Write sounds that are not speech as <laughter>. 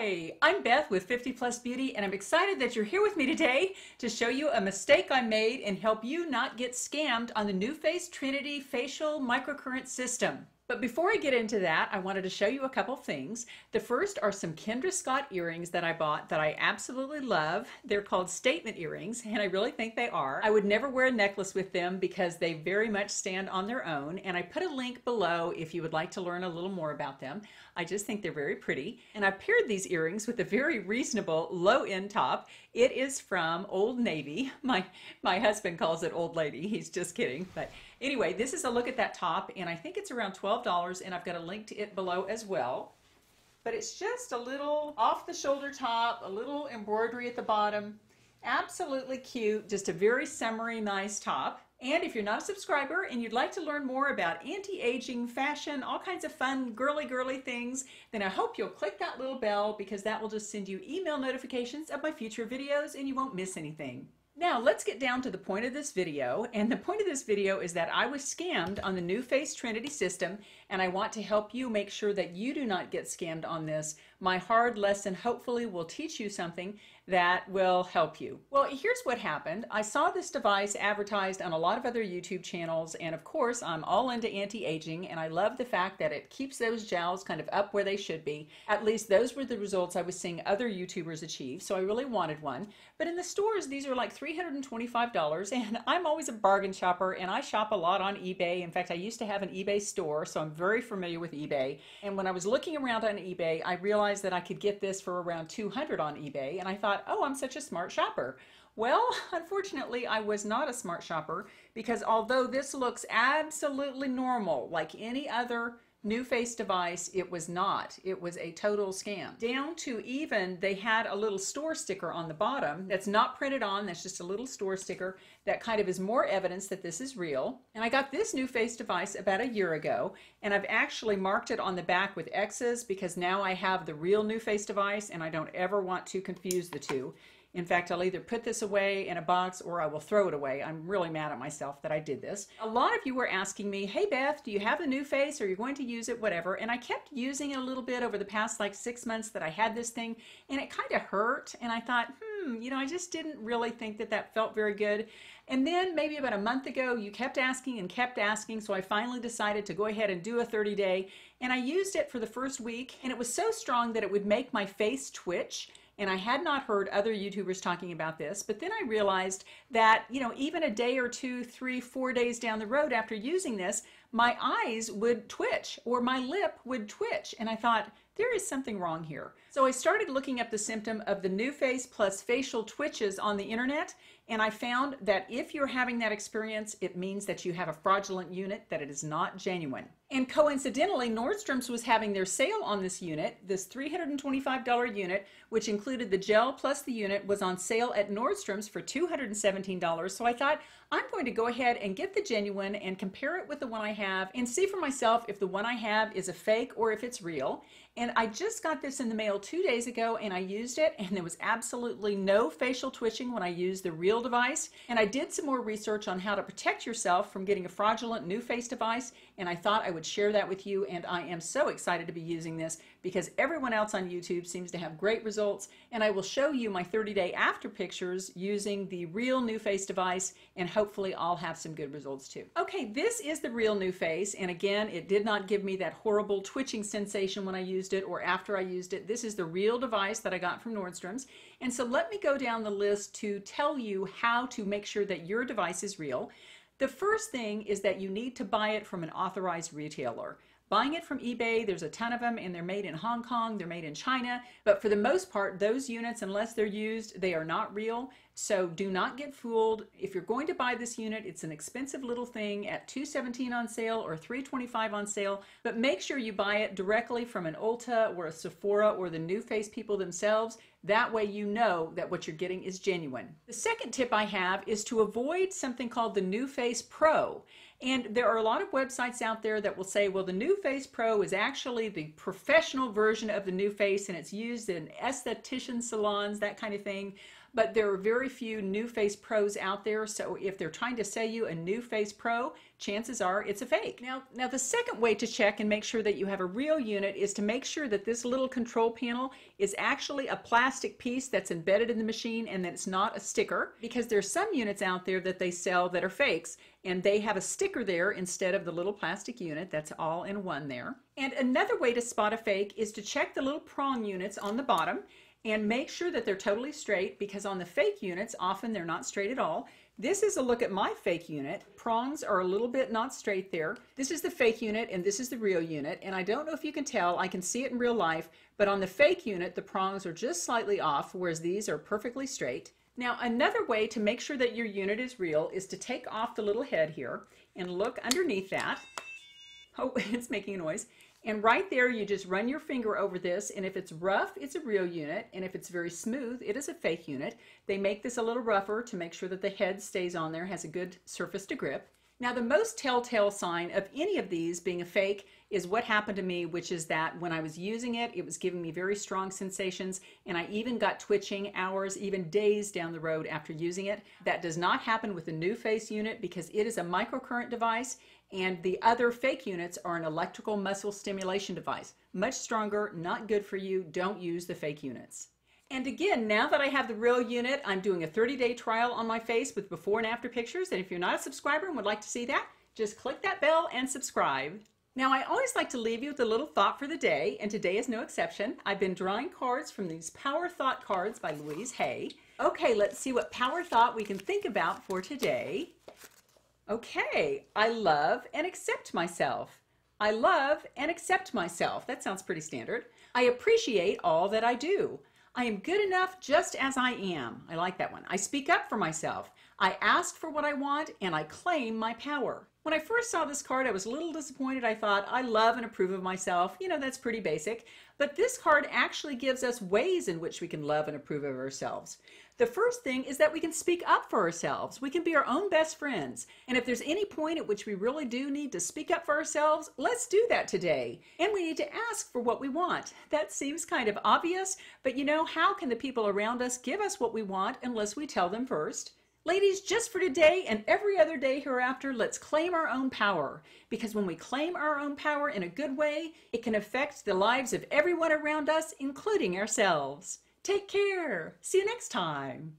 Hi, I'm Beth with 50 Plus Beauty, and I'm excited that you're here with me today to show you a mistake I made and help you not get scammed on the NuFace Trinity Facial Microcurrent System. But before I get into that, I wanted to show you a couple things. The first are some Kendra Scott earrings that I bought that I absolutely love. They're called statement earrings, and I really think they are. I would never wear a necklace with them because they very much stand on their own, and I put a link below if you would like to learn a little more about them. I just think they're very pretty. And I paired these earrings with a very reasonable low-end top. It is from Old Navy. <laughs> My, my husband calls it Old Lady. He's just kidding. But anyway, this is a look at that top, and I think it's around $12, and I've got a link to it below as well. But it's just a little off-the-shoulder top, a little embroidery at the bottom. Absolutely cute, just a very summery, nice top. And if you're not a subscriber and you'd like to learn more about anti-aging, fashion, all kinds of fun, girly, girly things, then I hope you'll click that little bell because that will just send you email notifications of my future videos and you won't miss anything. Now let's get down to the point of this video. And the point of this video is that I was scammed on the NuFace Trinity system and I want to help you make sure that you do not get scammed on this. My hard lesson hopefully will teach you something that will help you. Well, here's what happened. I saw this device advertised on a lot of other YouTube channels, and of course, I'm all into anti-aging, and I love the fact that it keeps those jowls kind of up where they should be. At least those were the results I was seeing other YouTubers achieve, so I really wanted one. But in the stores, these are like $325, and I'm always a bargain shopper, and I shop a lot on eBay. In fact, I used to have an eBay store, so I'm very familiar with eBay. And when I was looking around on eBay, I realized that I could get this for around 200 on eBay, and I thought, thought, oh, I'm such a smart shopper. Well, <laughs> unfortunately, I was not a smart shopper because although this looks absolutely normal, like any other NuFace device, it was not. It was a total scam. Down to even they had a little store sticker on the bottom that's not printed on, that's just a little store sticker that kind of is more evidence that this is real. And I got this NuFace device about a year ago, and I've actually marked it on the back with X's because now I have the real NuFace device and I don't ever want to confuse the two. In fact, I'll either put this away in a box or I will throw it away. I'm really mad at myself that I did this. A lot of you were asking me, hey Beth, do you have the NuFace? Are you going to use it? Whatever. And I kept using it a little bit over the past like six months that I had this thing and it kind of hurt. And I thought, hmm, you know, I just didn't really think that that felt very good. And then maybe about a month ago, you kept asking and kept asking. So I finally decided to go ahead and do a 30 day. And I used it for the first week and it was so strong that it would make my face twitch and I had not heard other YouTubers talking about this, but then I realized that, you know, even a day or two, three, four days down the road after using this, my eyes would twitch or my lip would twitch. And I thought, there is something wrong here. So I started looking up the symptom of the NuFace plus facial twitches on the internet, and I found that if you're having that experience, it means that you have a fraudulent unit, that it is not genuine. And coincidentally, Nordstrom's was having their sale on this unit. This $325 unit, which included the gel plus the unit, was on sale at Nordstrom's for $217. So I thought, I'm going to go ahead and get the genuine and compare it with the one I have and see for myself if the one I have is a fake or if it's real. And I just got this in the mail two days ago and I used it and there was absolutely no facial twitching when I used the real device. And I did some more research on how to protect yourself from getting a fraudulent NuFace device and I thought I would share that with you and I am so excited to be using this because everyone else on YouTube seems to have great results and I will show you my 30 day after pictures using the real NuFace device and hopefully I'll have some good results too. Okay, this is the real NuFace and again it did not give me that horrible twitching sensation when I used it or after I used it. This is the real device that I got from Nordstrom's and so let me go down the list to tell you how to make sure that your device is real. The first thing is that you need to buy it from an authorized retailer. Buying it from eBay, there's a ton of them and they're made in Hong Kong, they're made in China, but for the most part, those units, unless they're used, they are not real. So do not get fooled. If you're going to buy this unit, it's an expensive little thing at 217 on sale or 325 on sale, but make sure you buy it directly from an Ulta or a Sephora or the NuFace people themselves. That way you know that what you're getting is genuine. The second tip I have is to avoid something called the NuFace Pro. And there are a lot of websites out there that will say, well, the NuFace Pro is actually the professional version of the NuFace and it's used in esthetician salons, that kind of thing. But there are very few NuFace Pros out there. So if they're trying to sell you a NuFace Pro, chances are it's a fake. Now, now the second way to check and make sure that you have a real unit is to make sure that this little control panel is actually a plastic piece that's embedded in the machine and that it's not a sticker because there's some units out there that they sell that are fakes and they have a sticker there instead of the little plastic unit that's all in one there. And another way to spot a fake is to check the little prong units on the bottom and make sure that they're totally straight because on the fake units, often they're not straight at all. This is a look at my fake unit. Prongs are a little bit not straight there. This is the fake unit and this is the real unit. And I don't know if you can tell, I can see it in real life, but on the fake unit, the prongs are just slightly off, whereas these are perfectly straight. Now, another way to make sure that your unit is real is to take off the little head here and look underneath that. Oh, <laughs> it's making a noise. And right there, you just run your finger over this, and if it's rough, it's a real unit, and if it's very smooth, it is a fake unit. They make this a little rougher to make sure that the head stays on there, has a good surface to grip. Now, the most telltale sign of any of these being a fake is what happened to me, which is that when I was using it, it was giving me very strong sensations, and I even got twitching hours, even days down the road after using it. That does not happen with the face unit because it is a microcurrent device, and the other fake units are an electrical muscle stimulation device. Much stronger, not good for you. Don't use the fake units. And again, now that I have the real unit, I'm doing a 30-day trial on my face with before and after pictures. And if you're not a subscriber and would like to see that, just click that bell and subscribe. Now, I always like to leave you with a little thought for the day, and today is no exception. I've been drawing cards from these Power Thought cards by Louise Hay. Okay, let's see what power thought we can think about for today. Okay, I love and accept myself. I love and accept myself. That sounds pretty standard. I appreciate all that I do. I am good enough just as I am. I like that one. I speak up for myself. I ask for what I want and I claim my power. When I first saw this card, I was a little disappointed. I thought, I love and approve of myself. You know, that's pretty basic. But this card actually gives us ways in which we can love and approve of ourselves. The first thing is that we can speak up for ourselves. We can be our own best friends. And if there's any point at which we really do need to speak up for ourselves, let's do that today. And we need to ask for what we want. That seems kind of obvious, but you know, how can the people around us give us what we want unless we tell them first? Ladies, just for today and every other day hereafter, let's claim our own power. Because when we claim our own power in a good way, it can affect the lives of everyone around us, including ourselves. Take care. See you next time.